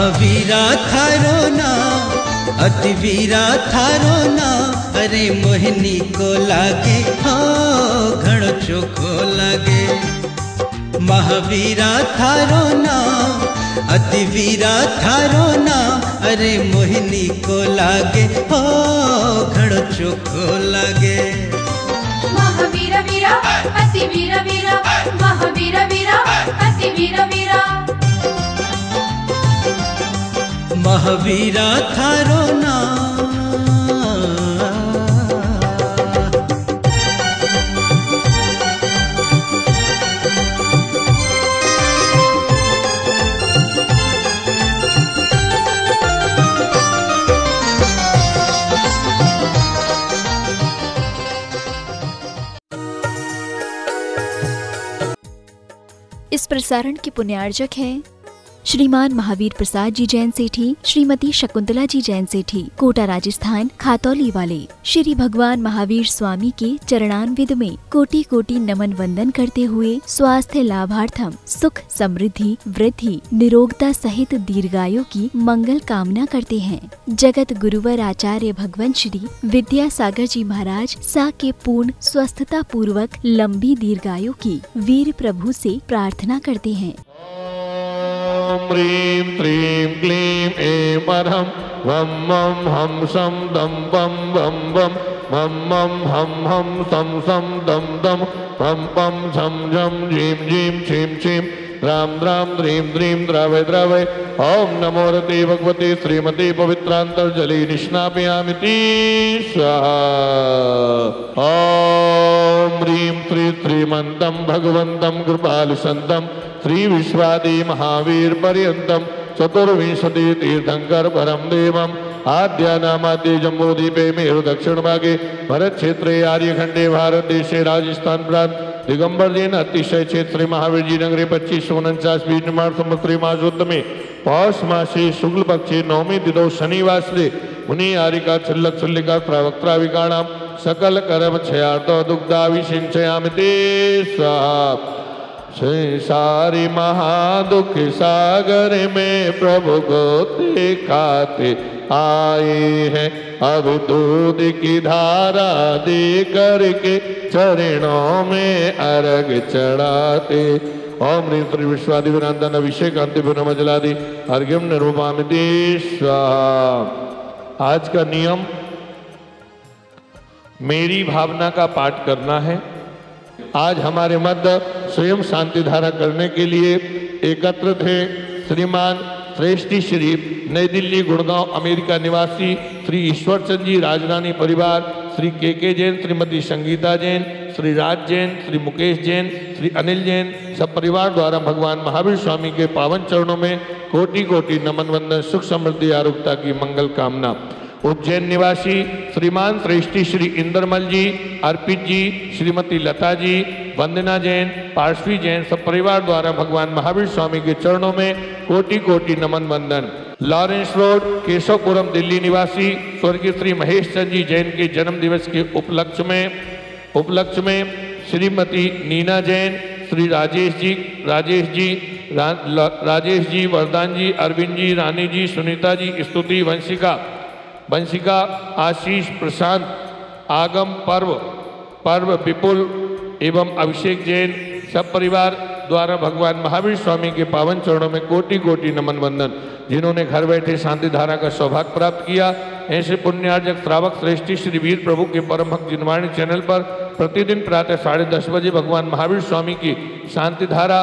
महावीरा थारो ना, अति वीरा थारो ना। अरे मोहिनी को लागे, हो, घणो चोखो लागे। महावीरा थारो ना, अति वीरा थारो ना। अरे मोहिनी को लागे, हो, घणो चोखो लागे। महावीर वीरा, अति वीर वीरा। महावीर वीरा, अति वीरा। महावीरा थारो ना। इस प्रसारण के पुण्यार्जक हैं श्रीमान महावीर प्रसाद जी जैन सेठी, श्रीमती शकुंतला जी जैन सेठी, कोटा राजस्थान, खातौली वाले। श्री भगवान महावीर स्वामी के चरणान्विद में कोटि कोटि नमन वंदन करते हुए स्वास्थ्य लाभार्थम, सुख समृद्धि, वृद्धि, निरोगता सहित दीर्घायु की मंगल कामना करते हैं। जगत गुरुवर आचार्य भगवान श्री विद्या सागर जी महाराज सा के पूर्ण स्वस्थता पूर्वक लंबी दीर्घायु की वीर प्रभु से प्रार्थना करते हैं। ह्रीं त्रीं क्लीं ऐं परं वं मं हं सं दं वं वं वं मं मं हं हं सं सं दं दं पं पं झं झं झीं झीं छीं छीं द्रां द्रां द्रीं द्रीं द्रवय द्रवय ॐ नमो रते भगवते श्रीमते पवित्रान्तर्जलि निष्णापयामिति ॐ ह्रीं श्री श्रीमन्तं भगवन्तं कृपालुसन्तं श्री विश्वादी महावीर पर्यंतम चतुर्विंशति तीर्थंकर परम देवम। आद्या नामाद्य जम्बूद्वीपे मेरु दक्षिण भागे भरत क्षेत्रे आर्यखंडे भारत देशे राजस्थान प्रांत दिगंबर जैन अतिशय क्षेत्र श्री महावीर जी नगरे पच्चीस उनचास बीज निर्माण संवत्सरी मासोत्त में पौष मासे शुक्ल पक्षे नवमी दिदो शनिवास मुनि आरिका छिल्लक छिल्लिका प्रवक्त्रा विकाणाम सकल कर्म क्षयार्थ दुग्धाभिषिंचयामि ते स्वाहा। संसारी महादुख सागर में प्रभु को दिखाते आए हैं। अब दूध की धारा दे करके चरणों में अर्घ चढ़ाते। ओम श्री विश्वादि विनंदन, अभिषेक, अंतिम मजलादि अर्घ्यम स्वाहा। आज का नियम, मेरी भावना का पाठ करना है। आज हमारे मध्य स्वयं शांति धारा करने के लिए एकत्र थे श्रीमान श्रेष्ठी श्री नई दिल्ली, गुड़गांव, अमेरिका निवासी श्री ईश्वर चंद जी, राजरानी परिवार, श्री के के जैन, श्रीमती संगीता जैन, श्री राज जैन, श्री मुकेश जैन, श्री अनिल जैन, सब परिवार द्वारा भगवान महावीर स्वामी के पावन चरणों में कोटि कोटि नमन वंदन, सुख समृद्धि आरोग्यता की मंगल कामना। उज्जैन निवासी श्रीमान श्रेष्ठी श्री इंद्रमल जी अर्पित जी श्रीमती लता जी वंदना जैन पार्श्वी जैन सब परिवार द्वारा भगवान महावीर स्वामी के चरणों में कोटि कोटि नमन वंदन लॉरेंस रोड केशवपुरम दिल्ली निवासी स्वर्गीय श्री महेश चंद जी जैन के जन्म दिवस के उपलक्ष्य में उपलक्ष्य में श्रीमती नीना जैन श्री राजेश जी राजेश जी रा, राजेश जी वरदान जी अरविंद जी रानी जी सुनीता जी स्तुति वंशिका वंशिका आशीष, प्रशांत, आगम, पर्व पर्व विपुल एवं अभिषेक जैन, सब परिवार द्वारा भगवान महावीर स्वामी के पावन चरणों में कोटि कोटि नमन वंदन जिन्होंने घर बैठे शांति धारा का सौभाग्य प्राप्त किया। ऐसे पुण्यार्जक श्रावक श्रेष्ठी श्री वीर प्रभु के परम भक्त जिनवाणी चैनल पर प्रतिदिन प्रातः साढ़े दस बजे भगवान महावीर स्वामी की शांति धारा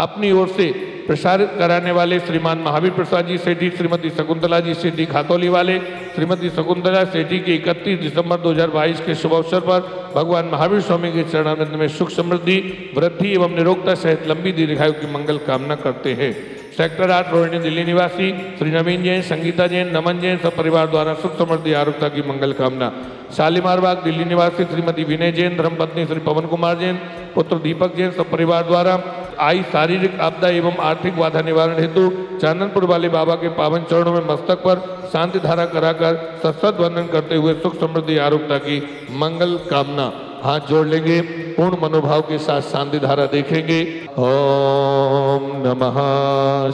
अपनी ओर से प्रसारित कराने वाले श्रीमान महावीर प्रसाद जी सेठी, श्रीमती शकुंतला जी सेठी खातौली वाले, श्रीमती शकुंतला सेठी के 31 दिसंबर 2022 के शुभ अवसर पर भगवान महावीर स्वामी के चरणानंद में सुख समृद्धि, वृद्धि एवं निरोगता सहित लंबी दीर्घायु की मंगल कामना करते हैं। सेक्टर आठ रोहिणी दिल्ली निवासी, श्री नवीन जैन, संगीता जैन, नमन जैन सब परिवार द्वारा सुख समृद्धि आरोग्यता की मंगल कामना। शालीमार बाग दिल्ली निवासी, श्रीमती विनय जैन, धर्मपत्नी श्री पवन कुमार जैन, पुत्र दीपक जैन सब परिवार द्वारा आई शारीरिक आपदा एवं आर्थिक बाधा निवारण हेतु चांदनपुर वाले बाबा के पावन चरणों में मस्तक पर शांति धारा कराकर सत्सत वंदन करते हुए सुख समृद्धि आरोग्यता की मंगल कामना। हाथ जोड़ लेंगे, पूर्ण मनोभाव के साथ शांति धारा देखेंगे। ओम नमः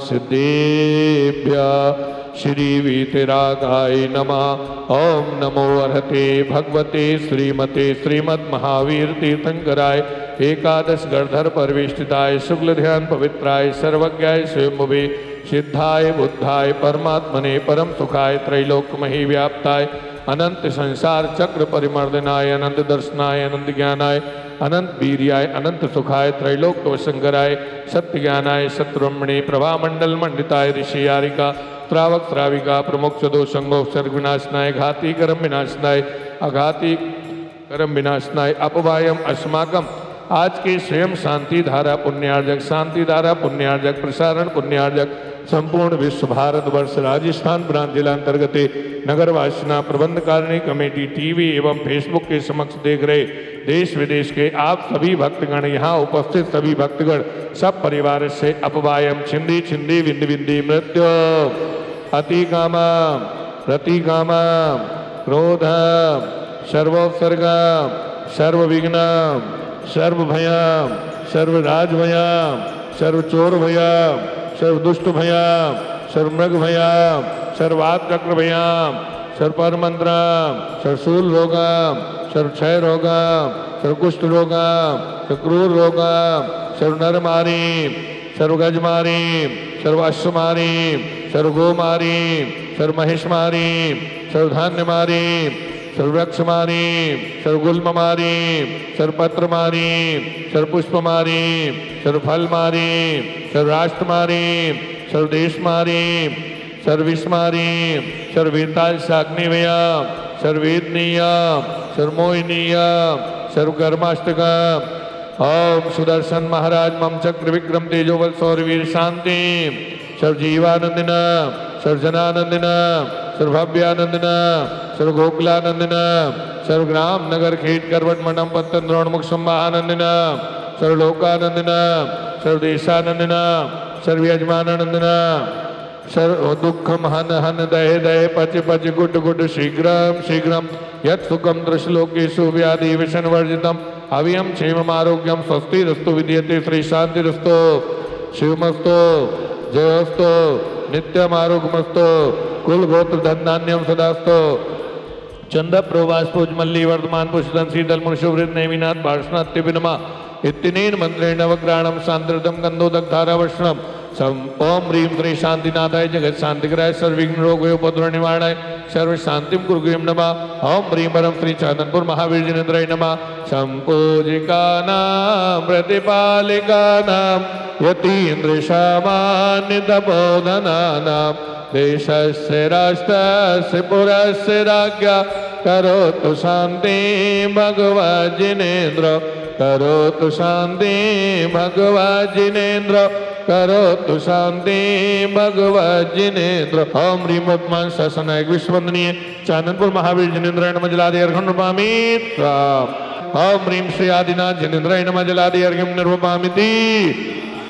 सिद्धेभ्य श्री वीतरागाय नमः। ओम नमो अर्हते भगवते श्रीमते श्रीमद महावीर तीर्थंकराय, एकादश गर्धर परिवेष्टिताय, शुक्ल ध्यान पवित्राय, सर्वज्ञाय स्वयंभुवे, सिद्धाय बुद्धाय, परमात्मने परम सुखाय त्रैलोकमहि व्याप्ताय अनंत संसार चक्र परिमर्दनाय, अनंत दर्शनाय, अनंत ज्ञानाय, अनंत वीर्याय, अनंत सुखाय, त्रैलोक वशंकराय सत्य ज्ञानाय शत्रुमणि प्रभामंडल मंडिताय ऋषियारिका श्रावक श्राविका प्रमुख दोषंगो सर्ग विनाशनाय घाती कर्म विनाशनाय, अघाती कर्म विनाशनाय, अपवायम अस्माकम। आज के स्वयं शांति धारा पुण्यार्जक शांति धारा पुण्यार्जक, प्रसारण पुण्यार्जक, संपूर्ण विश्व भारत वर्ष राजस्थान प्रांत जिला अंतर्गत नगर वासना प्रबंध कमेटी, टीवी एवं फेसबुक के समक्ष देख रहे। देश विदेश के आप सभी भक्तगण, यहाँ उपस्थित सभी भक्तगण, सब परिवार से अपवायम, छिंदी छिंदी बिंदी बिंदी मृत्यु। अति कामा प्रति कामा क्रोध सर्वोत्सर्ग सर्व विघ्न सर्व भयाम सर्व राज भयाम सर्व चोर भयाम सर्व दुष्ट भयाम सर्वात चक्र भयाम सर्व पर मंत्राम सर्व शूल रोगाम सर्व क्षय रोगाम सर्व कुष्ठ रोगाम सर्व क्रूर रोगाम सर्व नर मारी सर्व गज मारी सर्व अश्व मारी सर्व गो मारी सर्व महिष मारी सर्व धान्य मारी सर्वृक्ष मारी सर्वगुल्म मारी सर्वपत्र मारी सर्वपुष्प मारी सर्वफल मारी सर्वराष्ट्र मारी सर्वदेश मारी सर्विस मारी सर्ववीरता साग्निवय सर्वेदनीय सर्वमोहिनीय सर्वकर्माष्टक। ओम सुदर्शन महाराज, मम चक्र विक्रम तेजोबल सौरवीर शांति सर्वजीवानंदिन, सर्वजनानंदिन सर्वभव्यानंदिन सर्वगोकुलानंदिन सर्वग्राम नगर खेत करवट मंडम पंतन द्रोणमुख संवाहानंदिन सर्वलोकानंदिन, सर्वदेशानंदिन, सर्वयजमानंदिन दुःखम हन हन दहे दहे पच पच गुड गुड शीघ्रम शीघ्रम यत् सुखम दृश्यलोकेषु व्याधि विषण वर्जितम अवियम क्षेम आरोग्यम स्वस्ति रस्तु विद्यते श्री शांति रस्तो शिवमस्तो, जयोस्तो नित्यम आरोग्यमस्तो कुल गोत्र धन्धान्यम सदास्तो। चंद प्रोवास पूज मल्ली वर्तमान पुष्टन शीतल मुनुषुवृत नेमिनाथ भाषणात्य विनमा इत्यनेन मंत्रेण नवग्राणम सांद्रतम गंधोदक धारावष्णम सम ओम ह्रीम श्री शांतिनाथाय जगत शांतिकराय सर्विघ्न रोग उपद्रव निवारणाय सर्व शांतिम गुरुगुम नमः। ओम ह्रीम परम श्री चंदनपुर महावीर जिनेन्द्राय नमः संपूजिका नाम प्रतिपालिका नाम यतीन्द्र सामान्य तपोधना नाम पुरस्य राज्ञा भगवज्जिनेन्द्र करोतु शान्ति भगवज्जिनेन्द्र करोतु शान्ति भगवज्जिनेन्द्र ओम ह्रीं वर्तमान शासनायक विश्ववंदनीय चांदनपुर महावीर जिनेन्द्र नम जलादि अर्घं नृपामि ओम ह्रीं श्री आदिनाथ जिनेन्द्राय नम जलादि अर्घ्यं निर्वपामिति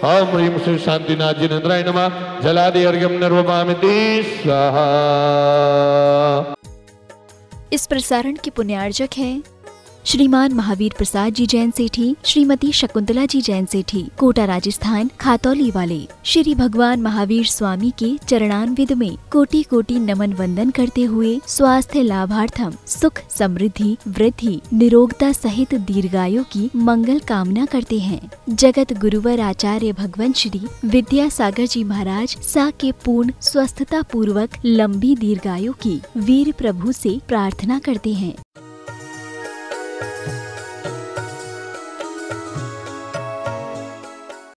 ओम ह्रीं श्री शांतिनाथ जिनेन्द्राय नम जलादि अर्घ्यम निर्वपामिति स्वाहा। इस प्रसारण के पुण्यार्जक हैं श्रीमान महावीर प्रसाद जी जैन सेठी, श्रीमती शकुंतला जी जैन सेठी, कोटा राजस्थान, खातौली वाले। श्री भगवान महावीर स्वामी के चरणान्विद में कोटि कोटि नमन वंदन करते हुए स्वास्थ्य लाभार्थम, सुख समृद्धि, वृद्धि, निरोगता सहित दीर्घायु की मंगल कामना करते हैं। जगत गुरुवर आचार्य भगवान श्री विद्या सागर जी महाराज सा के पूर्ण स्वस्थता पूर्वक लंबी दीर्घायु की वीर प्रभु से प्रार्थना करते हैं।